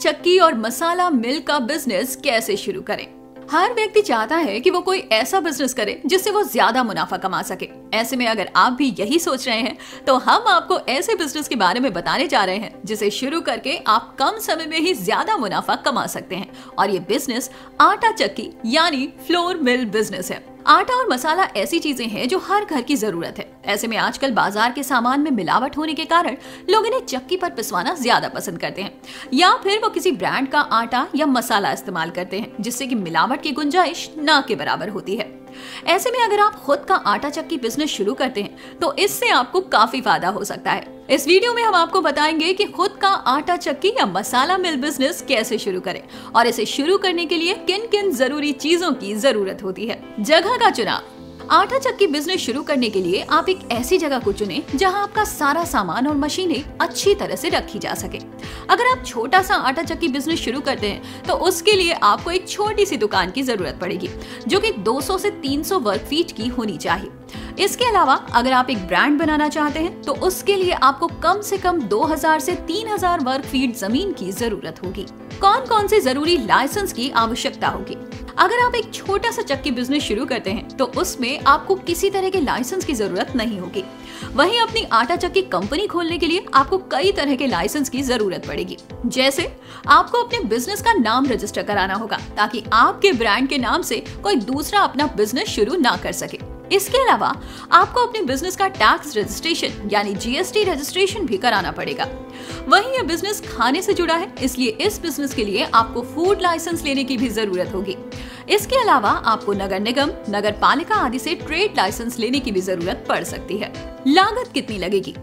चक्की और मसाला मिल का बिज़नेस कैसे शुरू करें? हर व्यक्ति चाहता है कि वो कोई ऐसा बिज़नेस करे जिससे वो ज़्यादा मुनाफा कमा सके। ऐसे में अगर आप भी यही सोच रहे हैं तो हम आपको ऐसे बिज़नेस के बारे में बताने जा रहे हैं, जिसे शुरू करके आप कम समय में ही ज़्यादा मुनाफा कमा सकते हैं। और ये बिज़नेस आटा चक्की यानी फ्लोर मिल बिज़नेस है। आटा और मसाला ऐसी चीज़ें हैं जो हर घर की ज़रूरत है। ऐसे में आजकल बाज़ार के सामान में मिलावट होने के कारण लोग इन्हें चक्की पर पिसवाना ज़्यादा पसंद करते हैं। या फिर वो किसी ब्रांड का आटा या मसाला इस्तेमाल करते हैं, जिससे कि मिलावट की गुंजाइश न के बराबर होती है। ऐसे में अगर आप खुद का आटा चक्की बिज़नेस शुरू करते हैं तो इससे आपको काफ़ी फ़ायदा हो सकता है। इस वीडियो में हम आपको बताएँगे कि खुद का आटा चक्की या मसाला मिल बिज़नेस कैसे शुरू करें और इसे शुरू करने के लिए किन किन ज़रूरी चीज़ों की ज़रूरत होती है। जगह का चुनाव। आटा चक्की बिज़नेस शुरू करने के लिए आप एक ऐसी जगह को चुने जहाँ आपका सारा सामान और मशीनें अच्छी तरह से रखी जा सके। अगर आप छोटा सा आटा चक्की बिज़नेस शुरू करते हैं तो उसके लिए आपको एक छोटी सी दुकान की ज़रूरत पड़ेगी, जो कि 200 से 300 वर्ग फीट की होनी चाहिए। इसके अलावा अगर आप एक ब्रांड बनाना चाहते हैं तो उसके लिए आपको कम से कम 2000 से 3000 वर्ग फीट ज़मीन की ज़रूरत होगी। कौन कौन से ज़रूरी लाइसेंस की आवश्यकता होगी? अगर आप एक छोटा सा चक्की बिज़नेस शुरू करते हैं तो उसमें आपको किसी तरह के लाइसेंस की ज़रूरत नहीं होगी। वहीं अपनी आटा चक्की कंपनी खोलने के लिए आपको कई तरह के लाइसेंस की ज़रूरत पड़ेगी। जैसे, आपको अपने बिज़नेस का नाम रजिस्टर कराना होगा, ताकि आपके ब्रांड के नाम से कोई दूसरा अपना बिज़नेस शुरू ना कर सके। इसके अलावा, आपको अपने बिज़नेस का टैक्स रजिस्ट्रेशन यानी जीएसटी रजिस्ट्रेशन भी कराना पड़ेगा। वहीं यह बिज़नेस खाने से जुड़ा है, इसलिए इस बिज़नेस के लिए आपको फ़ूड लाइसेंस लेने की भी ज़रूरत होगी। इसके अलावा आपको नगर निगम, नगर पालिका आदि से ट्रेड लाइसेंस लेने की भी ज़रूरत पड़ सकती है। लागत कितनी लगेगी?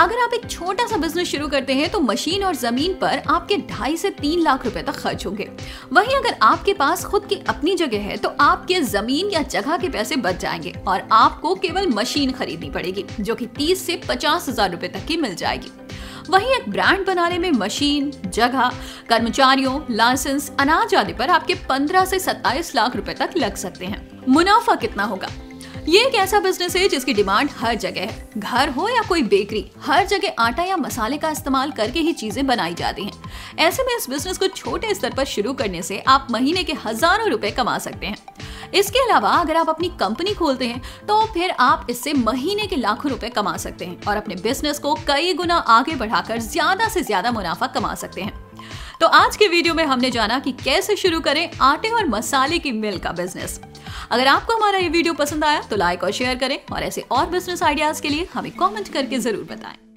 अगर आप एक छोटा सा बिज़नेस शुरू करते हैं तो मशीन और ज़मीन पर आपके ढाई से तीन लाख रुपए तक खर्च होंगे। वहीं अगर आपके पास खुद की अपनी जगह है तो आपके ज़मीन या जगह के पैसे बच जाएँगे और आपको केवल मशीन खरीदनी पड़ेगी, जो कि तीस से पचास हज़ार रूपए तक की मिल जाएगी। वहीं एक ब्रांड बनाने में मशीन, जगह, कर्मचारियों, लाइसेंस, अनाज आदि पर आपके 15 से 27 लाख रुपए तक लग सकते हैं। मुनाफा कितना होगा? ये एक ऐसा बिज़नेस है जिसकी डिमांड हर जगह है। घर हो या कोई बेकरी हर जगह आटा या मसाले का इस्तेमाल करके ही चीज़ें बनाई जाती हैं। ऐसे में इस बिज़नेस को छोटे स्तर पर शुरू करने से आप महीने के हज़ारों रुपए कमा सकते हैं। इसके अलावा अगर आप अपनी कंपनी खोलते हैं तो फिर आप इससे महीने के लाखों रुपए कमा सकते हैं और अपने बिज़नेस को कई गुना आगे बढ़ाकर ज़्यादा से ज़्यादा मुनाफा कमा सकते हैं। तो आज के वीडियो में हमने जाना कि कैसे शुरू करें आटे और मसाले की मिल का बिज़नेस अगर आपको हमारा ये वीडियो पसंद आया तो लाइक और शेयर करें। और ऐसे और बिज़नेस आइडियाज़ के लिए हमें कमेंट करके ज़रूर बताएँ।